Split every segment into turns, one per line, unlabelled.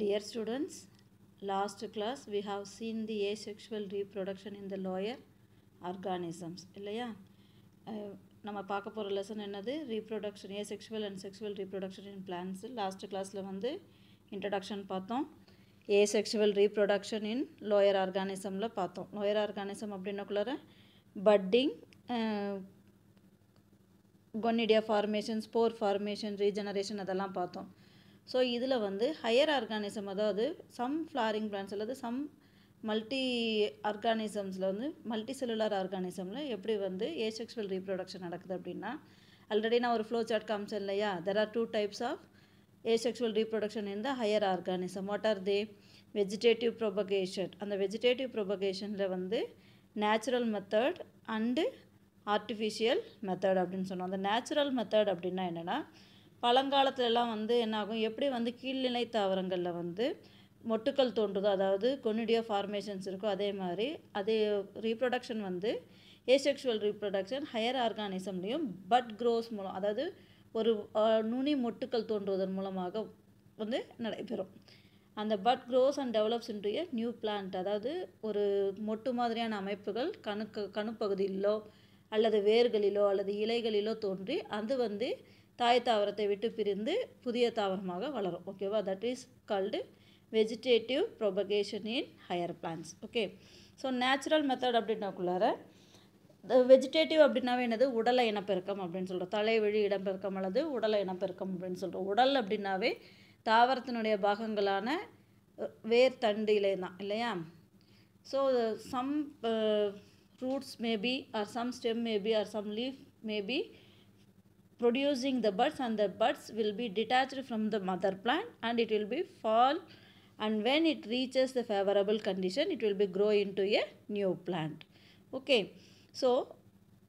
Dear students, last class we have seen the asexual reproduction in the lower organisms இல்லையா? நம்ம பார்க்க போகிற lesson என்னது? Reproduction sexual and sexual reproduction in plants last கிளாஸில் வந்து introduction பார்த்தோம். Asexual reproduction in lower ஆர்கானிசமில் பார்த்தோம். Lower organism அப்படின்னக்குள்ளார budding conidia formation spore formation regeneration அதெல்லாம் பார்த்தோம். ஸோ இதில் வந்து ஹையர் ஆர்கானிசம் அதாவது சம் ஃப்ளாரிங் பிளான்ஸ் அல்லது சம் மல்டி ஆர்கானிசம்ஸில் வந்து மல்டி செல்லுலார் ஆர்கானிசமில் எப்படி வந்து ஏசெக்ஷுவல் ரீப்ரொடக்ஷன் நடக்குது அப்படின்னா ஆல்ரெடி நான் ஒரு ஃப்ளோ சார்ட் காமிச்சேன் இல்லையா? There are two types of asexual reproduction in the higher organism what are they? Vegetative propagation. அந்த வெஜிடேட்டிவ் ப்ரொபகேஷனில் வந்து natural method and artificial method அப்படின்னு சொன்னோம். அந்த நேச்சுரல் மெத்தட் அப்படின்னா என்னென்னா பழங்காலத்துலலாம் வந்து என்னாகும்? எப்படி வந்து கீழ்நிலை தாவரங்களில் வந்து மொட்டுக்கள் தோன்றுதோ அதாவது கொனிடியோ ஃபார்மேஷன்ஸ் இருக்கோ அதே மாதிரி அதே ரீப்ரொடக்ஷன் வந்து ஏசெக்ஷுவல் ரீப்ரொடக்ஷன் ஹையர் ஆர்கானிசம்லேயும் பட் க்ரோஸ் மூலம் அதாவது ஒரு நுனி மொட்டுக்கள் தோன்றுவதன் மூலமாக வந்து நடைபெறும். அந்த bud grows and develops into new plant அதாவது ஒரு மொட்டு மாதிரியான அமைப்புகள் கணுக்கு கணுப்பகுதியிலோ அல்லது வேர்களிலோ அல்லது இலைகளிலோ தோன்றி அது வந்து தாய் தாவரத்தை விட்டு பிரிந்து புதிய தாவரமாக வளரும். ஓகேவா that is called vegetative propagation in higher plants okay so natural method அப்படின்னாக்குள்ளார vegetative அப்படின்னாவே என்னது? உடலை இனப்பெருக்கம் அப்படின்னு சொல்கிறோம் தலைவழி இடம்பெருக்கம் அல்லது உடலை இனப்பெருக்கம் அப்படின்னு சொல்கிறோம் உடல் அப்படின்னாவே தாவரத்தினுடைய பாகங்களான வேர் தண்டு இலை தான் இல்லையா? So some roots maybe or some stem maybe or some leaf maybe producing the buds and the buds will be detached from the mother plant and it will be fall and when it reaches the favorable condition it will be grow into a new plant okay so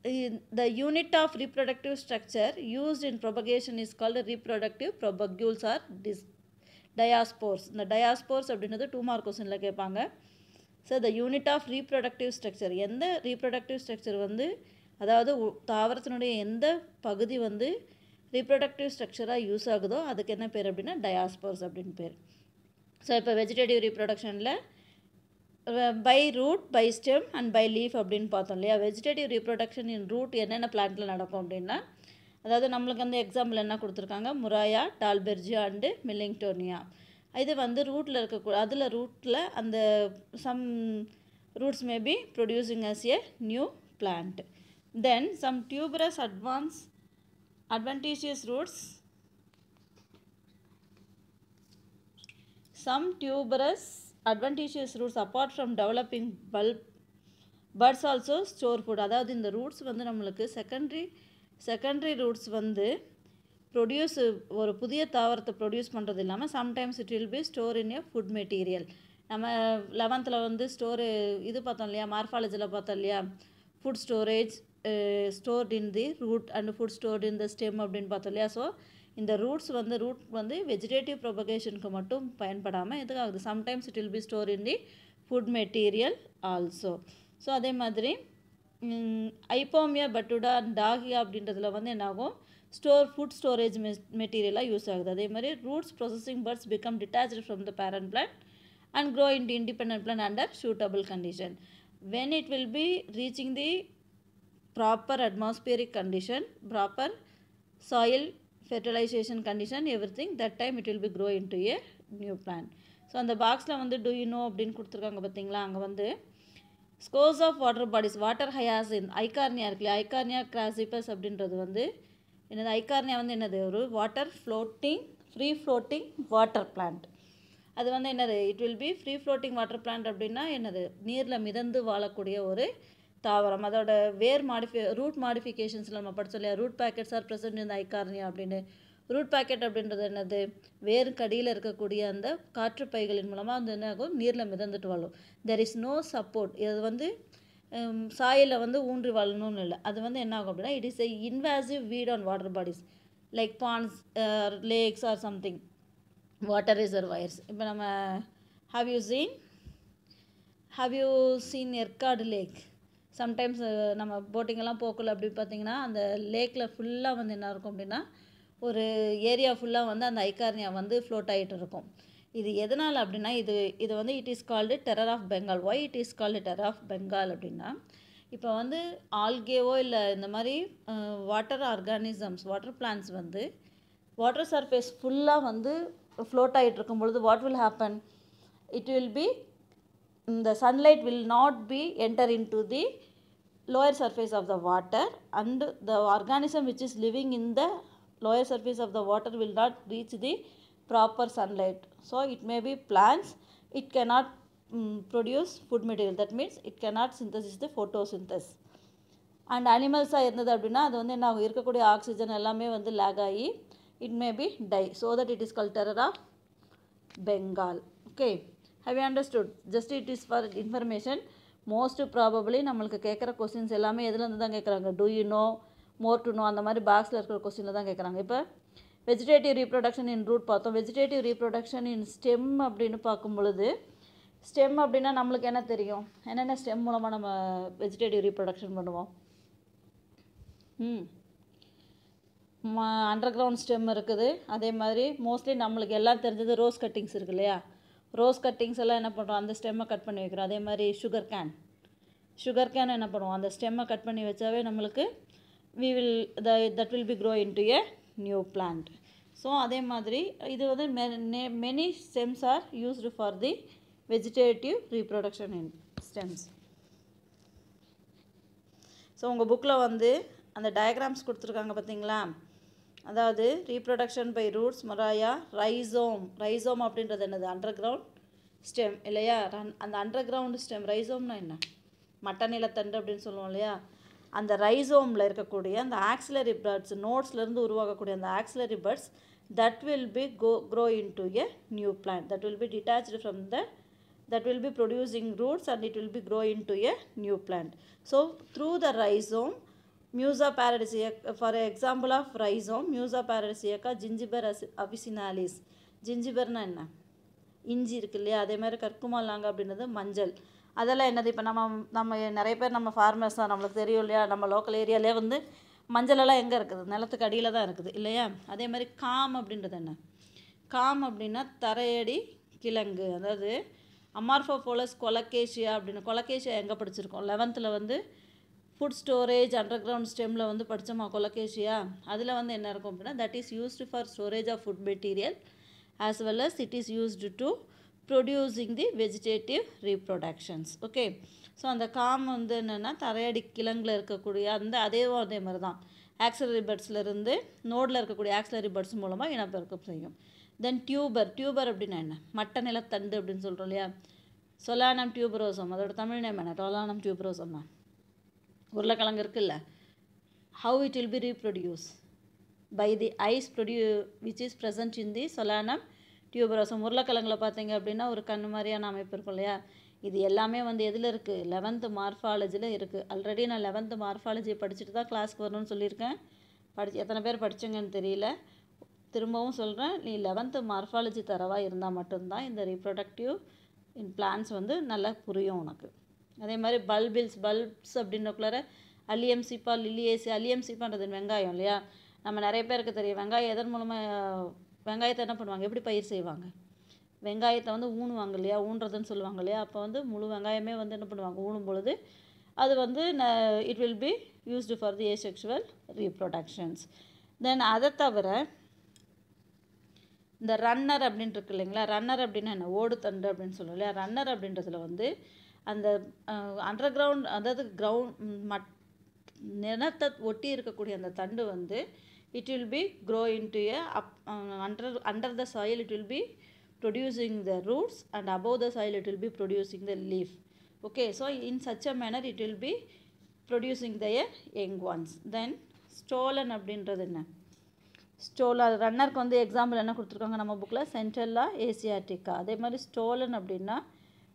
in- the unit of reproductive structure used in propagation is called reproductive propagules or dis- diaspores இந்த diaspores அப்படின்றது two mark கொஸ்டினில் கேட்பாங்க so the unit of reproductive structure எந்த reproductive structure வந்து அதாவது உ- தாவரத்தினுடைய எந்த பகுதி வந்து ரீப்ரொடக்டிவ் ஸ்ட்ரக்சராக யூஸ் ஆகுதோ அதுக்கு என்ன பேர் அப்படின்னா டயாஸ்போர்ஸ் அப்படின்னு பேர். ஸோ இப்போ vegetative ரீப்ரொடக்ஷனில் by root by stem and by leaf அப்படின்னு பார்த்தோம் இல்லையா? வெஜிடேட்டிவ் ரீப்ரொடக்ஷன் இன் ரூட் என்னென்ன பிளான்ட்டில் நடக்கும் அப்படின்னா அதாவது நம்மளுக்கு வந்து எக்ஸாம்பிள் என்ன கொடுத்துருக்காங்க? முராயா டால்பெர்ஜியா அண்டு மில்லிங்டோனியா இது வந்து ரூட்டில் இருக்கக்கூட அதில் ரூட்டில் அந்த some roots maybe producing as a new plant then some tuberous advance advantageous roots. Some tuberous advantageous roots apart from developing bulb buds also store food அதாவது இந்த ரூட்ஸ் வந்து நம்மளுக்கு செகண்ட்ரி செகண்டரி ரூட்ஸ் வந்து ப்ரொடியூஸ் ஒரு புதிய தாவரத்தை produce பண்ணுறது இல்லாமல் sometimes it will be store in a food material நம்ம லெவன்த்தில் வந்து ஸ்டோரு இது பார்த்தோம் இல்லையா மார்ஃபாலஜியில் பார்த்தோம் இல்லையா food storage stored in the root and food stored in the stem அப்படின்னு பார்த்தோம் இல்லையா? ஸோ இந்த ரூட்ஸ் வந்து ரூட் வந்து வெஜிடேட்டிவ் ப்ரொபகேஷனுக்கு மட்டும் பயன்படாமல் எதுக்காகுது? Sometimes it will be store in the food material also so அதே மாதிரி ஐப்போமியா பட்டுடா டாகியா அப்படின்றதுல வந்து என்னாகும்? ஸ்டோர் ஃபுட் ஸ்டோரேஜ் மெ மெட்டீரியலாக யூஸ் ஆகுது. அதே மாதிரி roots processing buds become detach from the parent plant grow in the independent plant under suitable condition when it will be reaching the proper atmospheric condition proper soil fertilization condition everything that time it will be grow into a new plant. So அந்த பாக்ஸில் வந்து two you no அப்படின்னு கொடுத்துருக்காங்க பார்த்தீங்களா அங்கே வந்து scores of water bodies water hyacinth Eichhornia இருக்குல்ல Eichhornia crassipes அப்படின்றது வந்து என்னது? ஐகார்னியா வந்து என்னது? ஒரு water floating free floating water plant அது வந்து என்னது? It will be free floating water plant அப்படின்னா என்னது? நீரில் மிதந்து வாழக்கூடிய ஒரு தாவரம் அதோட வேர் மாடிஃபி ரூட் மாடிஃபிகேஷன்ஸில் நம்ம படிச்சோம் இல்லையா? ரூட் பேக்கெட்ஸ் ஆர் ப்ரெசன்ட் இந்த ஐகார்னியா அப்படின்னு. ரூட் பேக்கெட் அப்படின்றது என்னது? வேருக்கு அடியில் இருக்கக்கூடிய அந்த காற்று பைகளின் மூலமாக வந்து என்ன ஆகும்? நீரில் மிதந்துட்டு வாழும். தெர் இஸ் நோ சப்போர்ட் இது வந்து சாயில் வந்து ஊன்றி வாழணும்னு இல்லை. அது வந்து என்ன ஆகும் அப்படின்னா it is a invasive weed on water bodies like ponds lakes or something water reservoirs இப்போ நம்ம have you seen have you seen Yercaud lake sometimes நம்ம போட்டிங்கெல்லாம் போக்குள்ள அப்படி பார்த்தீங்கன்னா அந்த லேக்கில் ஃபுல்லாக வந்து என்ன இருக்கும் அப்படின்னா ஒரு ஏரியா ஃபுல்லாக வந்து அந்த ஐகார்னியா வந்து ஃப்ளோட் ஆகிட்டு இருக்கும். இது எதனால் அப்படின்னா இது இது வந்து it is called terror of Bengal why it is called terror of Bengal அப்படின்னா இப்போ வந்து ஆல்கேவோ இல்லை இந்த மாதிரி வாட்டர் ஆர்கானிசம்ஸ் வாட்டர் பிளான்ஸ் வந்து வாட்டர் சர்ஃபேஸ் ஃபுல்லாக வந்து ஃப்ளோட் ஆகிட்டு இருக்கும் பொழுது what will happen it will be the sunlight will not be enter into the lower surface of the water and the organism which is living in the lower surface of the water will not reach the proper sunlight so it may be plants it cannot mm, produce food material that means it cannot synthesis the photosynthesis and அனிமல்ஸாக இருந்தது அப்படின்னா அது வந்து என்ன ஆகும் இருக்கக்கூடிய oxygen எல்லாமே வந்து லேக் ஆகி it may be die so that it is call terror of Bengal okay How you understood just it is for information most probably நம்மளுக்கு கேட்குற கொஸ்டின்ஸ் எல்லாமே எதுலேருந்து தான் கேட்குறாங்க? Do you know more to know அந்த மாதிரி பாக்ஸில் இருக்கிற கொஸ்டினில் தான் கேட்குறாங்க. இப்போ வெஜிடேட்டிவ் ரீப்ரொடக்ஷன் இன் ரூட் பார்த்தோம். வெஜிடேட்டிவ் ரீப்ரொடக்ஷன் இன் ஸ்டெம் அப்படின்னு பார்க்கும் பொழுது ஸ்டெம் அப்படின்னா நம்மளுக்கு என்ன தெரியும்? என்னென்ன ஸ்டெம் மூலமாக நம்ம வெஜிடேட்டிவ் ரீப்ரொடக்ஷன் பண்ணுவோம்? ம். அண்டர் கிரவுண்ட் ஸ்டெம் இருக்குது. அதே மாதிரி மோஸ்ட்லி நம்மளுக்கு எல்லாம் தெரிஞ்சது ரோஸ் கட்டிங்ஸ் இருக்கு இல்லையா? ரோஸ் கட்டிங்ஸ் எல்லாம் என்ன பண்ணுறோம்? அந்த ஸ்டெம்மை கட் பண்ணி வைக்கிறோம். அதே மாதிரி சுகர் கேன் சுகர் கேன் என்ன பண்ணுவோம்? அந்த ஸ்டெம்மை கட் பண்ணி வச்சாவே நம்மளுக்கு we will the that will be grow into a new plant so அதே மாதிரி இது வந்து many stems are used for the vegetative reproduction in stems so உங்கள் புக்கில் வந்து அந்த டயக்ராம்ஸ் கொடுத்துருக்காங்க பார்த்தீங்களா? அதாவது ரீப்ரொடக்ஷன் பை ரூட்ஸ் மொராயா ரைசோம் ரைசோம் அப்படின்றது என்னது? அண்டர் கிரவுண்ட் ஸ்டெம் இல்லையா? ரன் அந்த அண்டர் கிரவுண்ட் ஸ்டெம் ரைசோம்னா என்ன? மட்ட நிலத்தண்டு அப்படின்னு சொல்லுவோம் இல்லையா? அந்த ரைசோமில் இருக்கக்கூடிய அந்த ஆக்சிலரி பர்ட்ஸ் நோட்ஸ்லேருந்து உருவாகக்கூடிய அந்த axillary buds that will be go grow into a new plant that will be detach from the that will be producing roots and it will be grow into a new plant. So through the rhizome, Musa paradisiaca, for example Musa rhizome, இயக்கா Zingiber gingiber avicennalis. ஜிஞ்சிபர்னா என்ன? இஞ்சி இருக்கு இல்லையா? அதே மாதிரி கற்குமாலாங்க அப்படின்றது மஞ்சள். அதெல்லாம் என்னது? இப்போ நம்ம நம்ம நிறைய பேர் நம்ம ஃபார்மர்ஸ் தான். நம்மளுக்கு தெரியும் இல்லையா? நம்ம லோக்கல் ஏரியாலே வந்து மஞ்சளெல்லாம் எங்கே இருக்குது? நிலத்துக்கு அடியில் தான் இருக்குது இல்லையா? அதே மாதிரி காம் அப்படின்றது என்ன? காம் அப்படின்னா தரையடி கிழங்கு. அதாவது அமார்ஃபோபோலஸ் கொலகேஷியா அப்படின்னு கொலகேஷியா எங்கே படிச்சிருக்கோம்? லெவன்த்தில் வந்து ஃபுட் ஸ்டோரேஜ் அண்டர் கிரவுண்ட் ஸ்டெம்மில் வந்து படித்தோமா கொலகேஷியா அதில் வந்து என்ன இருக்கும் அப்படின்னா that is used for storage of food material as well as it is used to producing the vegetative reproductions okay so அந்த காம் வந்து என்னென்னா தரையடி கிழங்கில் இருக்கக்கூடிய அந்த அதேவும் அதே மாதிரி தான். ஆக்சலரி பர்ட்ஸ்லேருந்து நோடில் இருக்கக்கூடிய ஆக்சலரி பர்ட்ஸ் மூலமாக இனப்பெருக்கம் செய்யும். தென் டியூபர் டியூபர் அப்படின்னா என்ன? மட்ட நிலத்தண்டு அப்படின்னு சொல்கிறோம் இல்லையா? சொலானம் டியூபரோசம் அதோட தமிழ் நேம் என்ன? டொலானம் டியூபரோசம்மா உருளைக்கிழங்கு இருக்குல்ல? How it will be reproduce by the eyes ப்ரொடியூ which is present in the Solanum tuberosum உருளைக்கிழங்குல பார்த்தீங்க அப்படின்னா ஒரு கண் மாதிரியான அமைப்பு இருக்கும் இல்லையா? இது எல்லாமே வந்து எதில் இருக்குது லெவன்த்து மார்ஃபாலஜியில் இருக்குது ஆல்ரெடி நான் லெவன்த்து மார்ஃபாலஜி படிச்சுட்டு தான் கிளாஸ்க்கு வரணும்னு சொல்லியிருக்கேன். படிச்சு எத்தனை பேர் படிச்சங்கன்னு தெரியல. திரும்பவும் சொல்கிறேன் நீ லெவன்த்து மார்ஃபாலஜி தரவாக இருந்தால் மட்டும்தான் இந்த ரீப்ரொடக்டிவ் இன் பிளான்ஸ் வந்து நல்லா புரியும் உனக்கு. அதே மாதிரி பல்பில்ஸ் பல்ப்ஸ் அப்படின்றக்குள்ளார அலியம் சிப்பா லில்லியேசி அலியம் சிப்பான்றது வெங்காயம் இல்லையா? நம்ம நிறைய பேருக்கு தெரியும். வெங்காயம் எதன் மூலமாக வெங்காயத்தை என்ன பண்ணுவாங்க? எப்படி பயிர் செய்வாங்க? வெங்காயத்தை வந்து ஊணுவாங்க இல்லையா? ஊன்றதுன்னு சொல்லுவாங்க இல்லையா? அப்போ வந்து முழு வெங்காயமே வந்து என்ன பண்ணுவாங்க? ஊணும் பொழுது அது வந்து it will be used for the asexual reproductions then அதை தவிர இந்த ரன்னர் அப்படின்ட்டு இருக்கு இல்லைங்களா? ரன்னர் அப்படின்னா என்ன? ஓடுத்தண்டு அப்படின்னு சொல்லுவோம் இல்லையா? ரன்னர் அப்படின்றதுல வந்து அந்த அண்டர் கிரவுண்ட் அதாவது கிரவுண்ட் மட் நிலத்தை ஒட்டி இருக்கக்கூடிய அந்த தண்டு வந்து it will be grow into a up under under the soil it will be producing the roots and above the soil it will be producing the leaf okay so in such a manner it will be producing the young ones then stolon அப்படின்றது என்ன? Stroller ரன்னருக்கு வந்து example என்ன கொடுத்துருக்காங்க நம்ம புக்கில் சென்ட்ரல்லா ஏசியாட்டிக்கா அதே மாதிரி stolon அப்படின்னா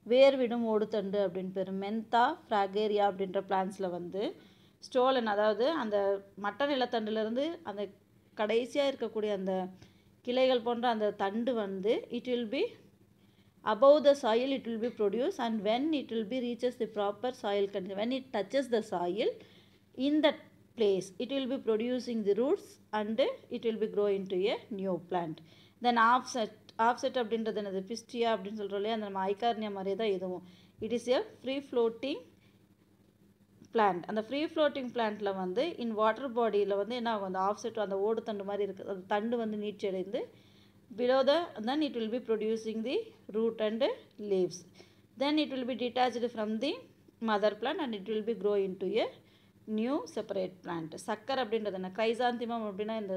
வேர்விடும் ஓடுத்தண்டு அப்படின்னு பேர் மென்தா ஃப்ராகேரியா அப்படின்ற பிளான்ஸில் வந்து ஸ்டோலன் அதாவது அந்த மட்ட நிலத்தண்டுலேருந்து அந்த கடைசியாக இருக்கக்கூடிய அந்த கிளைகள் போன்ற அந்த தண்டு வந்து it will be above the soil it will be produce and when it will be reaches the proper soil condition when it touches the soil in that place it will be producing the roots and it will be grow into new new then off after offset அப்படின்றது என்னது? Pistia அப்படின்னு சொல்கிறோம் இல்லையா? அந்த நம்ம Eichhornia மாதிரியே தான் இதுவும். It is a free floating plant அந்த ஃப்ரீ ஃப்ளோட்டிங் பிளான்ட்டில் வந்து இன் வாட்டர் பாடியில் வந்து என்ன ஆகும்? அந்த ஆஃப்செட் அந்த ஓடு தண்டு மாதிரி இருக்குது அந்த தண்டு வந்து நீட்சி அடைந்து the then it will be producing the root and leaves then it will be be from the mother plant and it will be grow into a new separate plant sucker அப்படின்றது என்ன? கைசாந்திமம் அப்படின்னா இந்த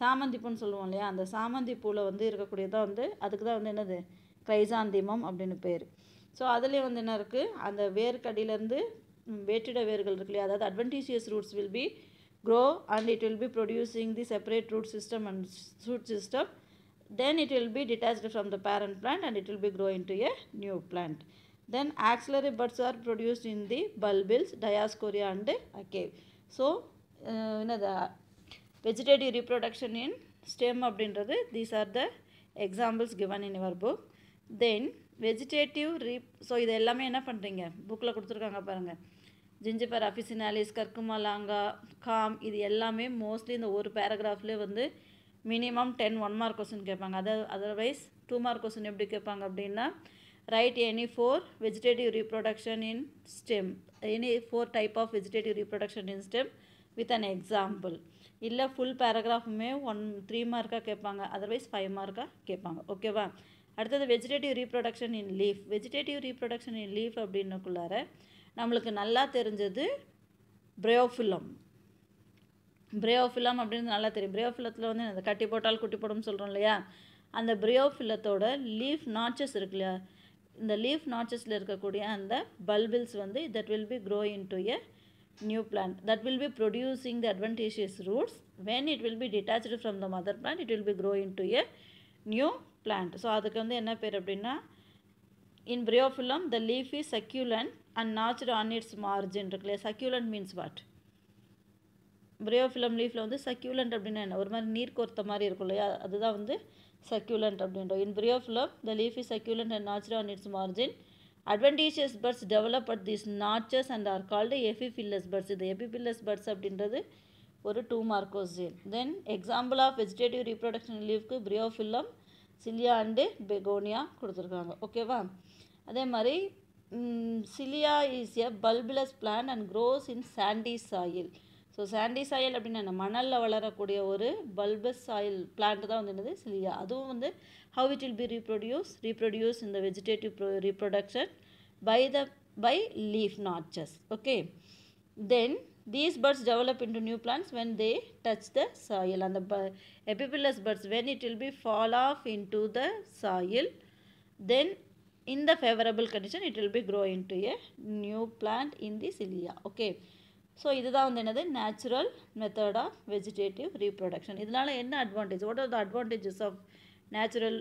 சாமந்திப்பூன்னு சொல்லுவோம் இல்லையா அந்த சாமந்திப்பூவில் வந்து இருக்கக்கூடியதாக வந்து அதுக்கு தான் வந்து என்னது கிரைசாந்திமம் அப்படின்னு பேர் ஸோ அதுலேயும் வந்து என்ன இருக்குது அந்த வேர்க்கடியிலேருந்து வேற்றிட வேர்கள் இருக்கு இல்லையா அதாவது adventitious roots will be grow and it will be producing the separate root system and root system then it will be detached from the parent plant and it will be grow into a new plant. Then axillary buds are produced in the bulbils, diascoria and acabe. So, uh, you vegetative reproduction in stem அப்படின்றது these are the examples given in your book then vegetative ரீப் so இது எல்லாமே என்ன பண்ணுறீங்க புக்கில் கொடுத்துருக்காங்க பாருங்கள் ஜிஞ்சிபர் officinalis கர்க்குமலாங்கா com இது எல்லாமே மோஸ்ட்லி இந்த ஒரு பேராகிராஃப்லேயே வந்து minimum ten one mark question கேட்பாங்க. அதை அதர்வைஸ் டூ மார்க் கொஸ்டின் எப்படி கேட்பாங்க அப்படின்னா write any four vegetative reproduction in stem any four type of vegetative reproduction in stem with an example இல்லை ஃபுல் பேராகிராஃபுமே ஒன் த்ரீ மார்க்காக கேட்பாங்க. அதர்வைஸ் ஃபைவ் மார்க்காக கேட்பாங்க. ஓகேவா அடுத்தது vegetative reproduction in leaf vegetative reproduction in leaf அப்படின்னுக்குள்ளார நம்மளுக்கு நல்லா தெரிஞ்சது பிரயோஃபிலம் பிரயோஃபிலம் அப்படின்னு நல்லா தெரியும். பிரயோஃபிலத்தில் வந்து அந்த கட்டி போட்டால் குட்டி போடும்னு சொல்கிறோம் இல்லையா? அந்த பிரயோஃபிலத்தோட லீஃப் நாச்சஸ் இருக்கு இல்லையா? இந்த லீஃப் நாச்சஸில் இருக்கக்கூடிய அந்த பல்பில்ஸ் வந்து that will be grow into a new plant that will be producing the advantageous roots when it will be detach from the mother plant it will be grow into a new plant so அதுக்கு வந்து என்ன பேர் அப்படின்னா இன் bryophyllum the leaf is succulent and notched on its margin இருக்கு இல்லையா succulent means what bryophyllum leafல வந்து succulent அப்படின்னா என்ன ஒரு மாதிரி நீர் கோர்த்த மாதிரி இருக்கும் இல்லையா அதுதான் வந்து succulent அப்படின்றோம் in bryophyllum the leaf is succulent and notched on its margin adventitious buds develop at these notches and are called epiphyllous buds இது எபிஃபில்லஸ் பர்ட்ஸ் அப்படின்றது ஒரு two Marcos then example of vegetative reproduction லீவ்க்கு Bryophyllum சிலியா and Begonia கொடுத்துருக்காங்க. ஓகேவா அதே மாதிரி Scilla is a bulbilous plant and grows in sandy soil so sandy soil அப்படின்னா என்ன மணலில் வளரக்கூடிய ஒரு பல்பஸ் சாயில் பிளான்ட் தான் வந்து என்னது சிலியா அதுவும் வந்து how it will be reproduce reproduce இந்த vegetative bro reproduction by the by leaf notches okay then these buds develop into new plants when they touch the soil அந்த ப epiphyllous buds when it will be fall off into the soil then in the favorable condition it be grow grow into a new plant in the cilia okay so இதுதான் வந்து என்னது? Natural method of vegetative reproduction இதனால் என்ன advantage what are the advantages of natural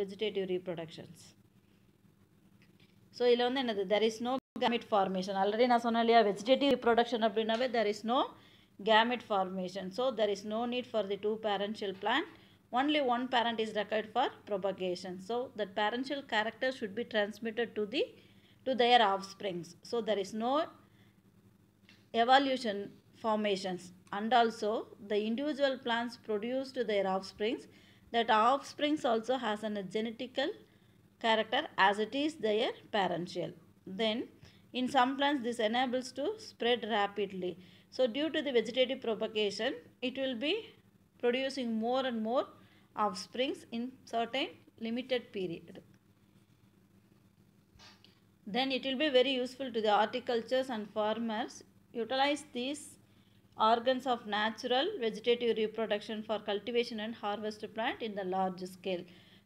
vegetative reproductions so இதில் வந்து என்னது? There is no gamete formation already நான் சொன்னேன் இல்லையா? வெஜிடேட்டிவ் ரீப்ரொடக்ஷன் அப்படின்னாவே there is no gamete formation so there is no need for the two parental plant only one parent is required for propagation. So that parental character should be transmitted to the to their offsprings. So there is no evolution formations and also the individual plants produce their offsprings. That offsprings also has an genetical character as it is their parental then in some plants this enables to spread rapidly. So due to the vegetative propagation it will be producing more and more offsprings in certain limited period. Then it will be very useful to the horticultures and farmers utilize these organs of natural vegetative reproduction for cultivation and harvest plant in the large scale.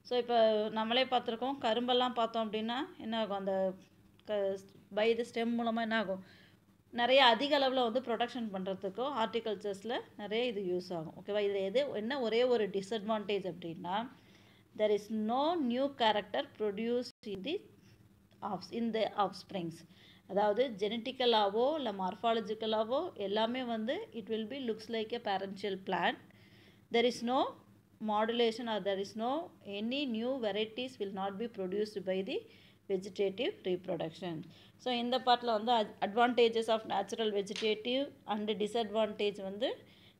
So இப்போ நம்மளே பார்த்துருக்கோம் கரும்பெல்லாம் பார்த்தோம் அப்படின்னா என்ன ஆகும்? அந்த க by the stem மூலமாக என்ன ஆகும்? நிறைய அதிக அளவில் வந்து ப்ரொடக்ஷன் பண்ணுறதுக்கும் ஹார்டிகல்ச்சர்ஸில் நிறைய இது யூஸ் ஆகும். ஓகேவா இது எது என்ன ஒரே ஒரு டிஸ்அட்வான்டேஜ் அப்படின்னா there is no new character produce in the off in the offsprings அதாவது ஜெனட்டிக்கலாகவோ இல்லை மார்ஃபாலஜிக்கலாகவோ எல்லாமே வந்து it will be looks like a parental plant there is no modulation or there is no any new varieties will not be produced by the vegetative reproduction so இந்த பார்ட்டில் வந்து advantages of natural vegetative and disadvantage வந்து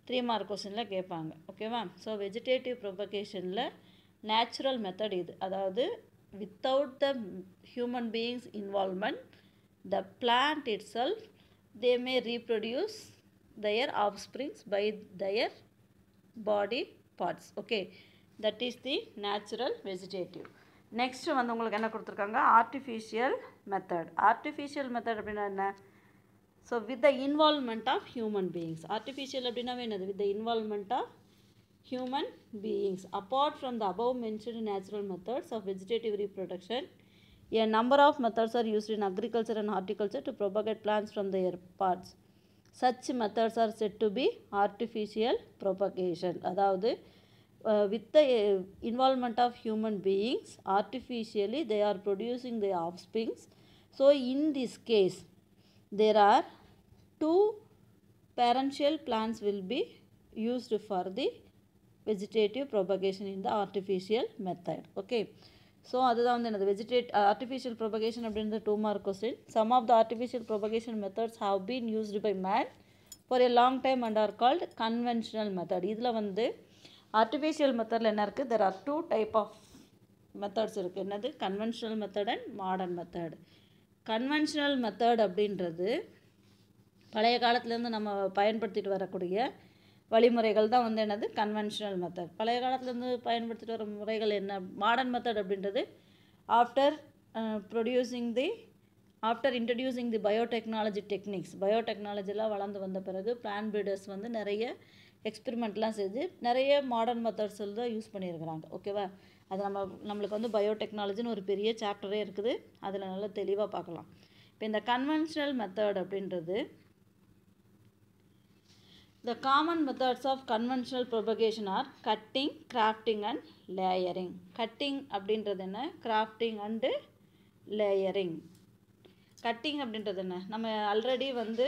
three mark கொஸ்டினில் கேட்பாங்க. ஓகேவா so vegetative ப்ரொபகேஷனில் natural method இது. அதாவது without the human beings involvement the plant itself they may reproduce their offsprings by their body parts okay that is the natural vegetative next வந்து உங்களுக்கு என்ன கொடுத்துருக்காங்க? ஆர்டிஃபிஷியல் மெத்தட் ஆர்டிஃபிஷியல் மெத்தட் அப்படின்னா என்ன? So with the involvement of human beings artificial அப்படின்னாவே என்னது? With the involvement of human beings. Apart from the above mentioned natural methods of vegetative reproduction, a number of methods are used in agriculture and horticulture to propagate plants from their parts. Such methods are said to be artificial propagation. அதாவது uh, with the uh, involvement of human beings, artificially they are producing their offsprings. So in this case, there are two parental plants will be used for the vegetative propagation in the artificial method okay So அதுதான் வந்து என்னது vegetate artificial propagation அப்படின்றது two mark question some of the artificial propagation methods have been used by man for a long time and are called conventional method இதில் வந்து artificial மெத்தடில் என்ன இருக்குது there are two type of methods இருக்குது என்னது? Conventional method and modern method conventional method அப்படின்றது பழைய காலத்துலேருந்து நம்ம பயன்படுத்திட்டு வரக்கூடிய வழிமுறைகள் தான் வந்து என்னது? கன்வென்ஷனல் மெத்தட் பழைய காலத்துலேருந்து பயன்படுத்திட்டு வர முறைகள் என்ன? மாடர்ன் மெத்தட் அப்படின்றது after producing the after introducing the biotechnology techniques பயோடெக்னாலஜிலாம் வளர்ந்து வந்த பிறகு பிளான் பீடர்ஸ் வந்து நிறைய எக்ஸ்பெரிமெண்ட்லாம் செஞ்சு நிறைய மாடர்ன் மெத்தட்ஸ் தான் யூஸ் பண்ணியிருக்கிறாங்க. ஓகேவா அது நம்ம நம்மளுக்கு வந்து பயோடெக்னாலஜின்னு ஒரு பெரிய சாப்டரே இருக்குது. அதில் நல்லா தெளிவாக பார்க்கலாம். இப்போ இந்த கன்வென்ஷனல் மெத்தட் அப்படின்றது The common methods of conventional propagation are cutting, crafting and layering. Cutting அப்படின்றது என்ன crafting and layering. கட்டிங் அப்படின்றது என்ன நம்ம ஆல்ரெடி வந்து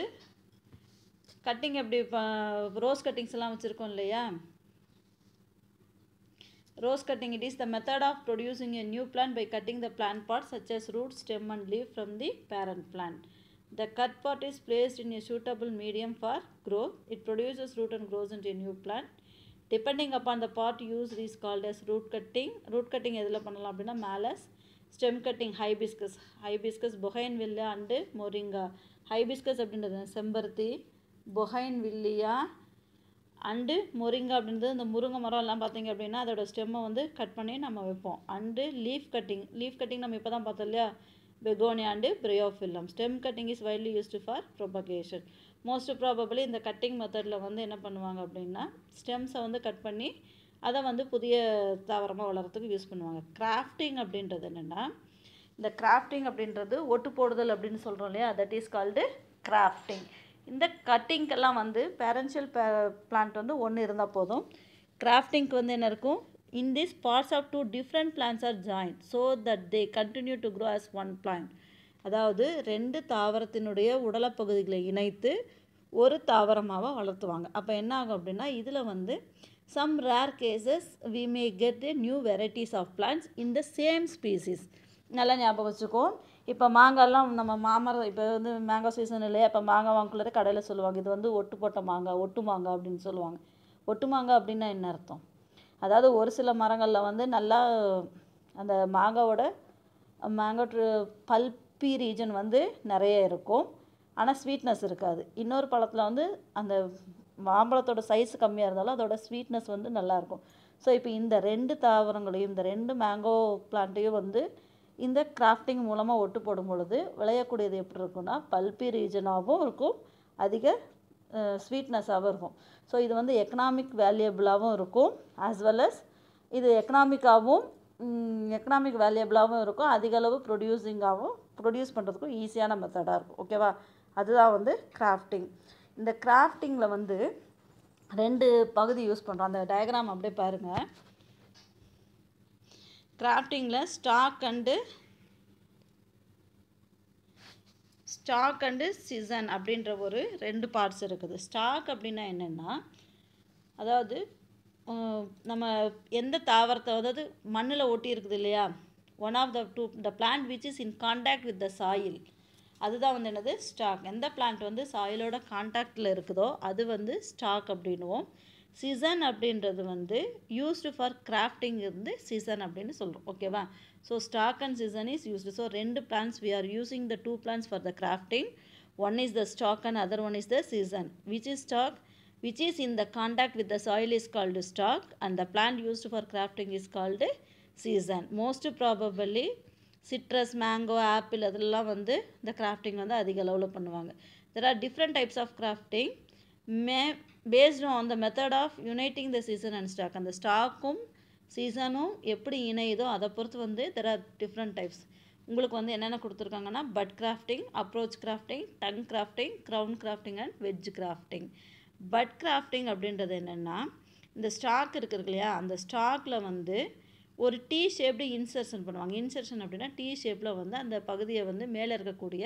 கட்டிங் எப்படி இப்போ ரோஸ் கட்டிங்ஸ் எல்லாம் வச்சுருக்கோம் இல்லையா rose cutting it is the method of producing a new plant by cutting the plant part such as root, stem and leaf from the parent plant. The cut part is placed in a suitable medium for growth. It produces root and grows into a new plant. Depending upon the part used is called as root cutting. Root cutting எதில் பண்ணலாம் அப்படின்னா Melas stem cutting hibiscus hibiscus bougainvillea and moringa hibiscus அப்படின்றது செம்பருத்தி பொஹைன் வில்லியா and moringa அப்படின்றது இந்த முருங்கை மரம் எல்லாம் பார்த்தீங்க அப்படின்னா அதோட ஸ்டெம்மை வந்து கட் பண்ணி நம்ம வைப்போம் and leaf cutting leaf cutting நம்ம இப்போ தான் பார்த்தோம் இல்லையா Begonia and Bryophyllum stem cutting is widely used for propagation most probably இந்த கட்டிங் மெத்தடில் வந்து என்ன பண்ணுவாங்க அப்படின்னா ஸ்டெம்ஸை வந்து கட் பண்ணி அதை வந்து புதிய தாவரமாக வளர்கிறதுக்கு யூஸ் பண்ணுவாங்க. கிராஃப்டிங் அப்படின்றது என்னென்னா இந்த கிராஃப்டிங் அப்படின்றது ஒட்டு போடுதல் அப்படின்னு சொல்கிறோம் இல்லையா? தட் இஸ் கால்டு கிராஃப்டிங் இந்த கட்டிங்க்கெல்லாம் வந்து பேரன்ஷியல் பிளான்ட் வந்து ஒன்று இருந்தால் போதும். கிராஃப்டிங்க்கு வந்து என்ன இருக்கும்? In this parts of two different plants are joined so that they continue to grow as one plant. அதாவது ரெண்டு தாவரத்தினுடைய உடலப்பகுதிகளை இணைத்து ஒரு தாவரமாக வளர்த்துவாங்க. அப்போ என்ன ஆகும் அப்படின்னா இதில் வந்து some rare cases we may get a new varieties of plants in the same species நல்லா ஞாபகம் வச்சுக்கோ இப்போ மாங்காய்லாம் நம்ம மாமரம் இப்போ வந்து மேங்காய் சீசன் இல்லையா? இப்போ மாங்காய் வாங்கக்குள்ளே கடையில் சொல்லுவாங்க இது வந்து ஒட்டு போட்ட மாங்காய் ஒட்டு மாங்காய் அப்படின்னு சொல்லுவாங்க. ஒட்டு மாங்காய் அப்படின்னா என்ன அர்த்தம்? அதாவது ஒரு சில மரங்களில் வந்து நல்லா அந்த மாங்காவோட மேங்கோ பல்பி ரீஜன் வந்து நிறைய இருக்கும். ஆனால் ஸ்வீட்னஸ் இருக்காது. இன்னொரு பழத்தில் வந்து அந்த மாம்பழத்தோட சைஸ் கம்மியாக இருந்தாலும் அதோட ஸ்வீட்னஸ் வந்து நல்லாயிருக்கும் ஸோ இப்போ இந்த ரெண்டு தாவரங்களையும் இந்த ரெண்டு மேங்கோ பிளான்ட்டையும் வந்து இந்த கிராஃப்டிங் மூலமாக ஒட்டு போடும் பொழுது விளையக்கூடியது எப்படி இருக்குன்னா பல்பி ரீஜனாகவும் இருக்கும். அதிக ஸ்வீட்னஸாகவும் இருக்கும் ஸோ இது வந்து எக்கனாமிக் வேல்யூபிளாகவும் இருக்கும். ஆஸ் வெல் அஸ் இது எக்கனாமிக்காகவும் எக்கனாமிக் வேல்யூபிளாகவும் இருக்கும். அதிகளவு ப்ரொடியூசிங்காகவும் ப்ரொடியூஸ் பண்ணுறதுக்கும் ஈஸியான மெத்தடாக இருக்கும். ஓகேவா அதுதான் வந்து கிராஃப்டிங் இந்த கிராஃப்டிங்கில் வந்து ரெண்டு பகுதி யூஸ் பண்ணுறோம் அந்த டயக்ராம் அப்படியே பாருங்கள் கிராஃப்டிங்கில் stock and stock and scion அப்படின்ற ஒரு ரெண்டு பார்ட்ஸ் இருக்குது. ஸ்டாக் அப்படின்னா என்னென்னா அதாவது நம்ம எந்த தாவரத்தை அதாவது மண்ணில் ஒட்டி இருக்குது இல்லையா? One of the two the plant which is in contact with the soil அதுதான் வந்து என்னது? ஸ்டாக். எந்த பிளான்ட் வந்து சாயிலோட காண்டாக்டில் இருக்குதோ அது வந்து ஸ்டாக் அப்படின்னுவோம். சீசன் அப்படின்றது வந்து யூஸ்டு ஃபார் கிராஃப்டிங் இருந்து சீசன் அப்படின்னு சொல்கிறோம் ஓகேவா so stock and scion is used so ரெண்டு plants we are using the two plants for the grafting one is the stock and other one is the scion which is stock which is in the contact with the soil is called stock and the plant used for crafting is called season. Most probably citrus mango apple அதெல்லாம் வந்து இந்த grafting வந்து அதிக அளவில் பண்ணுவாங்க. There are different types of grafting may based on the method of uniting the scion and stock அந்த ஸ்டாக்கும் சீசனும் எப்படி இணையுதோ அதை பொறுத்து வந்து தெர் ஆர் டிஃப்ரெண்ட் டைப்ஸ் உங்களுக்கு வந்து என்னென்ன கொடுத்துருக்காங்கன்னா bud grafting approach grafting tongue grafting crown grafting and wedge grafting bud grafting அப்படின்றது என்னென்னா இந்த ஸ்டாக் இருக்குது இல்லையா அந்த ஸ்டாக்கில் வந்து ஒரு டீ ஷேப்டு இன்சர்ஷன் பண்ணுவாங்க. இன்சர்ஷன் அப்படின்னா டீ ஷேப்பில் வந்து அந்த பகுதியை வந்து மேலே இருக்கக்கூடிய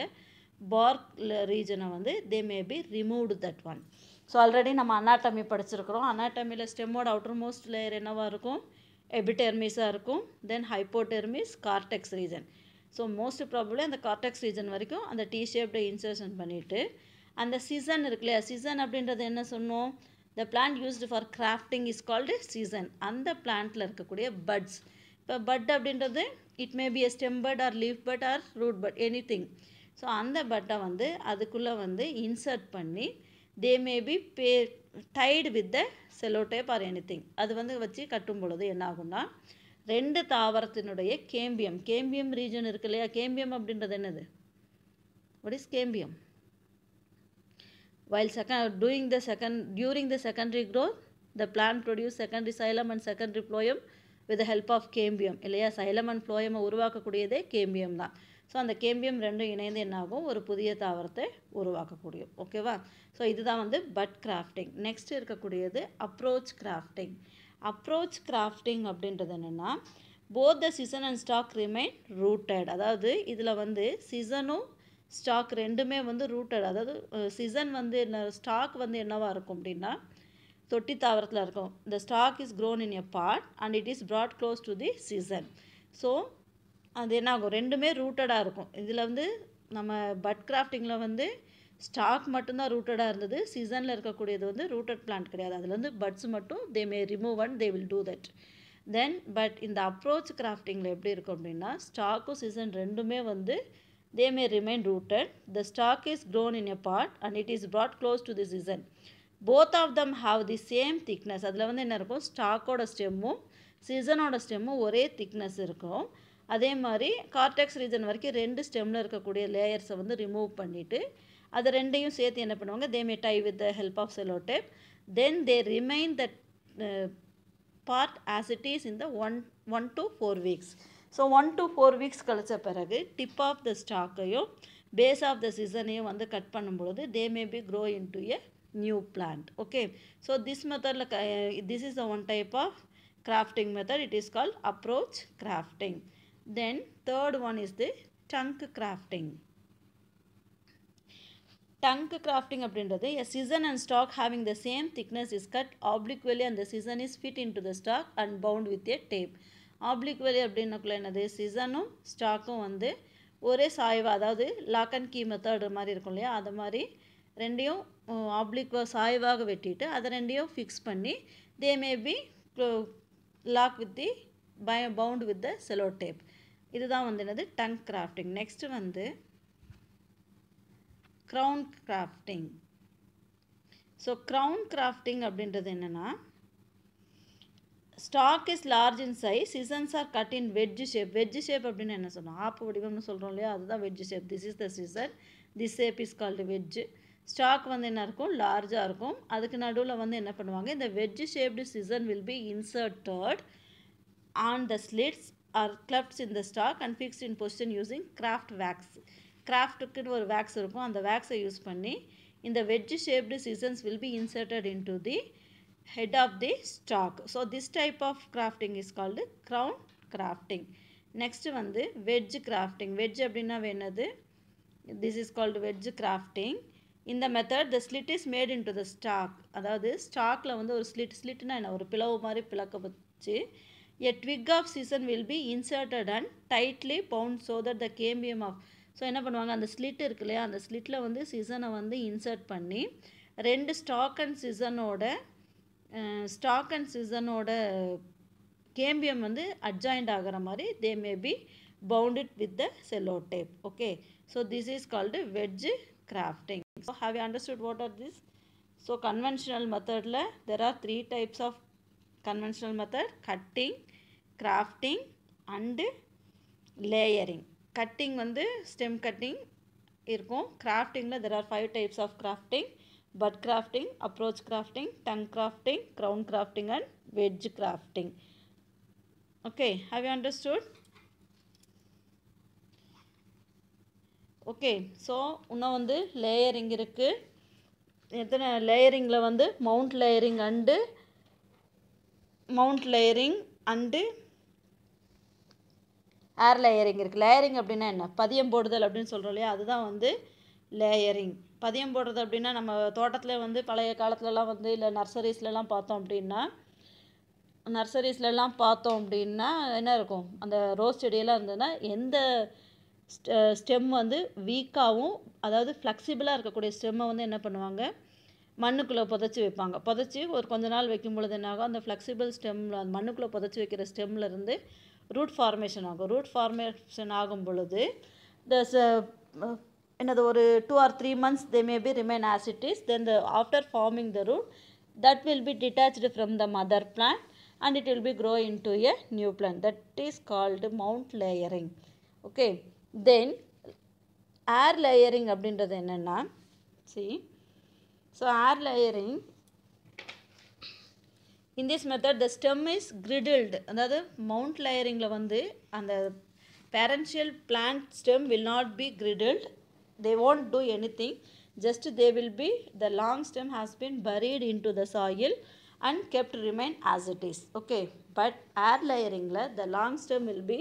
பார்க் ரீஜனை வந்து they may be removed that one so already நம்ம அனாட்டமி படிச்சிருக்கிறோம். அனாட்டமியில் ஸ்டெம்மோட அவுட்டர் மோஸ்ட் லேயர் என்னவாக இருக்கும்? எபிடெர்மிஸாக இருக்கும். Then hypodermis cortex region so most probably அந்த கார்டெக்ஸ் ரீஜன் வரைக்கும் அந்த டீ ஷேப்டை இன்சர்ஷன் பண்ணிவிட்டு அந்த சீசன் இருக்கு இல்லையா? சீசன் அப்படின்றது என்ன சொன்னோம்? The plant used for grafting is called scion அந்த பிளான்ட்டில் இருக்கக்கூடிய பட்ஸ் இப்போ பட் அப்படின்றது it may be a stem bud or leaf bud or root bud anything so அந்த பட்டை வந்து அதுக்குள்ளே வந்து இன்சர்ட் பண்ணி they may be pay tied with the Sellotape or anything அது வந்து வச்சு கட்டும் பொழுது என்ன ஆகும்னா ரெண்டு தாவரத்தினுடைய கேம்பியம் கேம்பியம் ரீஜன் இருக்கு இல்லையா கேம்பியம் அப்படின்றது என்னது what is cambium while second doing the second during the secondary growth the plant produce secondary xylem and secondary phloem with the help of cambium இல்லையா xylem and phloem உருவாக்கக்கூடியதே cambium தான் so அந்த cambium ரெண்டும் இணைந்து என்னாகும்? ஒரு புதிய தாவரத்தை உருவாக்கக்கூடிய ஓகேவா ஸோ இதுதான் வந்து பட் கிராஃப்டிங் நெக்ஸ்ட் இருக்கக்கூடியது அப்ரோச் கிராஃப்டிங் அப்ரோச் கிராஃப்டிங் அப்படின்றது என்னென்னா both the scion and stock remain rooted அதாவது இதில் வந்து சீசனும் ஸ்டாக் ரெண்டுமே வந்து ரூட்டட் அதாவது சீசன் வந்து என்ன ஸ்டாக் வந்து என்னவாக இருக்கும் அப்படின்னா தொட்டி தாவரத்தில் இருக்கும். இந்த stock is grown in a pot and it is brought close to the scion so அது என்ன ஆகும்? ரெண்டுமே ரூட்டடாக இருக்கும். இதில் வந்து நம்ம பட் கிராஃப்டிங்கில் வந்து ஸ்டாக் மட்டும்தான் ரூட்டடாக இருந்தது. சீசனில் இருக்கக்கூடியது வந்து ரூட்டட் பிளான்ட் கிடையாது. அதில் வந்து பட்ஸ் மட்டும் they may remove and they will do that then but இந்த அப்ரோச் கிராஃப்டிங்கில் எப்படி இருக்கும் அப்படின்னா ஸ்டாக்கும் சீசன் ரெண்டுமே வந்து they may remain rooted the stock is grown in a pot and it is brought close to the scion both of them have the same thickness அதில் வந்து என்ன இருக்கும்? ஸ்டாக்கோட ஸ்டெம்மும் சீசனோட ஸ்டெம்மும் ஒரே திக்னஸ் இருக்கும். அதே மாதிரி கார்டெக்ஸ் ரீஜன் வரைக்கும் ரெண்டு ஸ்டெம்மில் இருக்கக்கூடிய லேயர்ஸை வந்து ரிமூவ் பண்ணிவிட்டு அதை ரெண்டையும் சேர்த்து என்ன பண்ணுவாங்க? They may tie with the help of sellotape then they remain the part as it is in the one one to four weeks so one to four weeks கழிச்ச பிறகு டிப் ஆஃப் த ஸ்டாக்கையும் base of the சீசனையும் வந்து cut பண்ணும்பொழுது they may be grow into a new plant okay so this மெத்தடில் this is the one type of grafting method it is call approach grafting then third one is the tongue grafting tongue grafting அப்படின்றது a scion and stock having the same thickness is cut obliquely அந்த scion is fit into the stock and bound with a tape obliquely அப்படின்னக்குள்ள என்னது? சீசனும் ஸ்டாக்கும் வந்து ஒரே சாய்வு அதாவது lock and key method மாதிரி இருக்கும் இல்லையா? அது மாதிரி ரெண்டையும் ஆப்ளிக்வா சாய்வாக வெட்டிட்டு அதை ரெண்டையும் ஃபிக்ஸ் பண்ணி they may be lock with the by bound with the sellotape இதுதான் வந்து என்னது? Tongue grafting. நெக்ஸ்ட்டு வந்து crown grafting. So crown grafting அப்படின்றது என்னென்னா stock is large in size scions are cut in wedge shape wedge shape அப்படின்னு என்ன சொன்னோம் ஆப்பு வடிவம்னு சொல்கிறோம் இல்லையா? அதுதான் wedge shape this is the scion this shape is called wedge stock வந்து என்ன இருக்கும்? லார்ஜாக இருக்கும். அதுக்கு நடுவில் வந்து என்ன பண்ணுவாங்க? இந்த wedge shaped scion will be inserted on the slits or clefts in the stock and fixed in position using graft wax கிராஃப்ட்டுக்குன்னு ஒரு வேக்ஸ் இருக்கும். அந்த வேக்ஸை யூஸ் பண்ணி இந்த wedge shaped scions will be inserted into the head of the stock so this type of grafting is called crown grafting next வந்து wedge grafting wedge அப்படின்னா என்னது? This is called wedge grafting இந்த method the slit is made into the stock அதாவது ஸ்டாக்கில் வந்து ஒரு slit ஸ்லிட்னா என்ன? ஒரு பிளவு மாதிரி பிளக்க வச்சு a twig of season will be inserted and tightly bound so that the cambium of so என்ன பண்ணுவாங்க? அந்த ஸ்லிட் இருக்கு இல்லையா அந்த ஸ்லிட்டில் வந்து சீசனை வந்து இன்சர்ட் பண்ணி ரெண்டு ஸ்டாக் அண்ட் சீசனோட ஸ்டாக் அண்ட் சீசனோட கேம்பியம் வந்து அட்ஜாயிண்ட் ஆகிற மாதிரி they may be bounded with the sellotape okay so this is called wedge grafting so have you understood what are this so conventional மெத்தடில் there are three types of conventional method cutting crafting and layering cutting வந்து stem cutting இருக்கும். Craftingல there are five types of crafting. But grafting approach crafting tongue crafting crown grafting and wedge crafting. Okay have you understood okay so இன்னும் வந்து layering இருக்குது எத்தனை லேயரிங்கில் வந்து mound layering and mound layering and air layering இருக்குது layering அப்படின்னா என்ன? பதியம் போடுதல் அப்படின்னு சொல்கிறோம் இல்லையா? அதுதான் வந்து லேயரிங் பதியம் போடுறது அப்படின்னா நம்ம தோட்டத்தில் வந்து பழைய காலத்துலலாம் வந்து இல்லை நர்சரிஸ்லலாம் பார்த்தோம் அப்படின்னா நர்சரிஸ்லலாம் பார்த்தோம் அப்படின்னா என்ன இருக்கும்? அந்த ரோஸ் செடியெல்லாம் இருந்ததுன்னா எந்த ஸ்டெம் வந்து வீக்காகவும் அதாவது ஃப்ளெக்சிபிளாக இருக்கக்கூடிய ஸ்டெம்மை வந்து என்ன பண்ணுவாங்க? மண்ணுக்குள்ளே புதைச்சி வைப்பாங்க. புதைச்சி ஒரு கொஞ்ச நாள் வைக்கும் பொழுது என்னாகும்? அந்த ஃப்ளெக்சிபிள் ஸ்டெம்மில் அந்த மண்ணுக்குள்ளே புதைச்சி வைக்கிற ஸ்டெம்மில் இருந்து ரூட் ஃபார்மேஷன் ஆகும். ரூட் ஃபார்மேஷன் ஆகும் பொழுது த என்னது ஒரு two or three months they may be remain as it is then the after forming the root that will be detached from the mother plant and it will be grow into a new plant that is called mound layering okay then air layering அப்படின்றது என்னென்னா சி So R layering. In this method the stem is griddled. அதாவது mount layeringல வந்து அந்த parental plant stem will not be griddled. They won't do anything. Just they will be the long stem has been buried into the soil and kept remain as it is. Okay. But air layeringல the long stem will be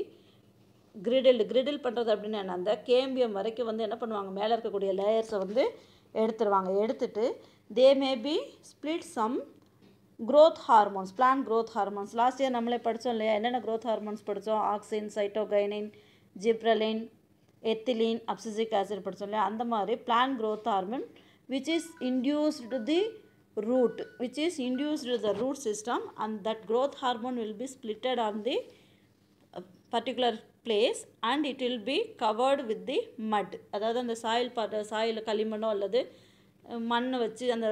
griddled. Griddle பண்ணுறது அப்படின்னு என்ன அந்த cambium வரைக்கும் வந்து என்ன பண்ணுவாங்க? மேலே இருக்கக்கூடிய லேயர்ஸை வந்து எடுத்துருவாங்க எடுத்துட்டு they may be split some growth hormones plant growth hormones last year நம்மளே படித்தோம் இல்லையா என்னென்ன க்ரோத் ஹார்மோன்ஸ் படித்தோம் auxin cytokinin gibberellin ethylene abscisic acid படித்தோம் இல்லையா அந்த மாதிரி plant growth hormone which is induced the root which is induced the root system and that that hormone will be be on the particular place and it will be covered with the mud அதாவது அந்த soil பாட்ட soil களிமண்ணோ அல்லது மண் வச்சு அந்த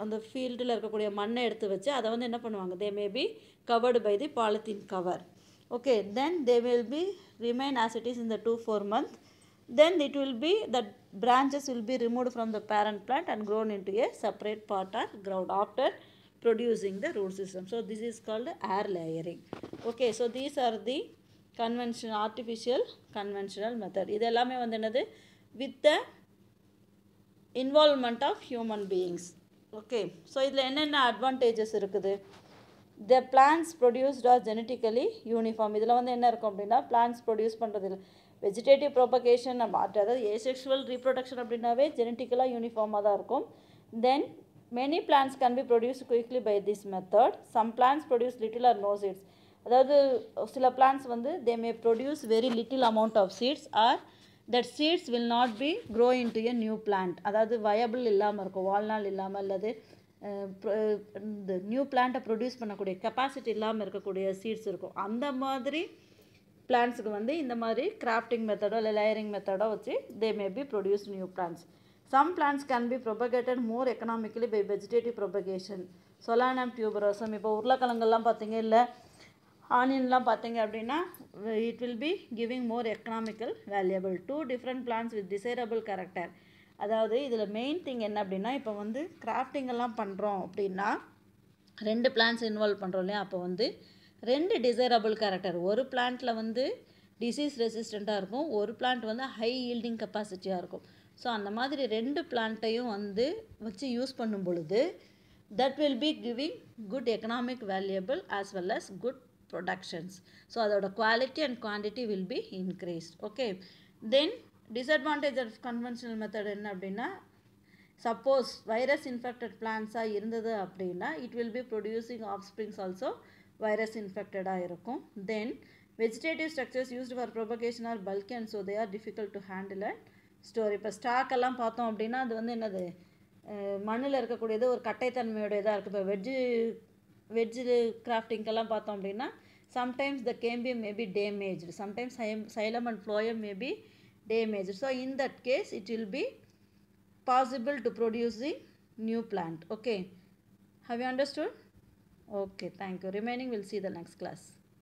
அந்த ஃபீல்டில் இருக்கக்கூடிய மண்ணை எடுத்து வச்சு அதை வந்து என்ன பண்ணுவாங்க they may be covered by the polythene cover okay then they will be remain as it is in the two four month then it will be the branches will be removed from the parent plant and grown into a separate part or ground after producing the root system so this is called air layering okay so these are the convention artificial conventional method இது எல்லாமே வந்து என்னது? With the involvement of human beings okay so இதில் என்னென்ன advantages இருக்குது? The plants produced are genetically uniform இதில் வந்து என்ன இருக்கும் அப்படின்னா பிளான்ஸ் ப்ரொடியூஸ் பண்ணுறது இல்லை வெஜிடேட்டிவ் ப்ரோபகேஷன் அதாவது ஏசெக்ஷுவல் ரீப்ரொடக்ஷன் அப்படின்னாவே ஜெனட்டிக்கலாக யூனிஃபார்மாக தான் இருக்கும். Then many plants can be produce quickly by this method some plants produce little or no seeds அதாவது சில பிளான்ஸ் வந்து they may produce very little amount of seeds or that seeds will not be grow into a new plant அதாவது viable இல்லாமல் இருக்கும் வாழ்நாள் இல்லாமல் அல்லது இந்த நியூ பிளான்ட்டை ப்ரொடியூஸ் பண்ணக்கூடிய கெப்பாசிட்டி இல்லாமல் இருக்கக்கூடிய சீட்ஸ் இருக்கும். அந்த மாதிரி பிளான்ஸுக்கு வந்து இந்த மாதிரி கிராஃப்டிங் மெத்தடோ இல்லை லேயரிங் மெத்தடோ வச்சு they may be produce new plants some plants can be propagated more economically by vegetative propagation Solanum tuberosum இப்போ உருளைக்கிழங்கெல்லாம் பார்த்தீங்க இல்லை ஆனியன்லாம் பார்த்தீங்க அப்படின்னா it will be giving more economical valuable to different plants with desirable character அதாவது இதில் main thing என்ன அப்படின்னா இப்போ வந்து கிராஃப்டிங் எல்லாம் பண்ணுறோம் அப்படின்னா ரெண்டு பிளான்ஸ் இன்வால்வ் பண்ணுறோம் இல்லையா? அப்போ வந்து ரெண்டு டிசைரபிள் கேரக்டர் ஒரு பிளான்ட்டில் வந்து டிசீஸ் ரெசிஸ்டண்ட்டாக இருக்கும் ஒரு பிளான்ட் வந்து ஹை ஈல்டிங் கெப்பாசிட்டியாக இருக்கும். ஸோ அந்த மாதிரி ரெண்டு பிளான்ட்டையும் வந்து வச்சு யூஸ் பண்ணும் பொழுது that will be giving good economic valuable as well as good productions so அதோட quality and quantity will be increased okay then disadvantage of conventional method என்ன அப்படின்னா சப்போஸ் வைரஸ் இன்ஃபெக்டட் பிளான்ஸாக இருந்தது அப்படின்னா it will be producing offsprings also virus இன்ஃபெக்டடாக இருக்கும். Then vegetative structures used for propagation are bulk and so they are difficult to handle and store இப்போ stock எல்லாம் பார்த்தோம் அப்படின்னா அது வந்து என்னது? மண்ணில் இருக்கக்கூடியது ஒரு கட்டைத்தன்மையுடையதாக இருக்குது இப்போ வெஜ்ஜு வெஜ்ஜு கிராஃப்டிங்கெல்லாம் பார்த்தோம் அப்படின்னா sometimes the cambium may be damaged sometimes xylem and phloem may be damaged so in that case it will be possible to produce the new plant okay have you understood okay thank you remaining we'll see the next class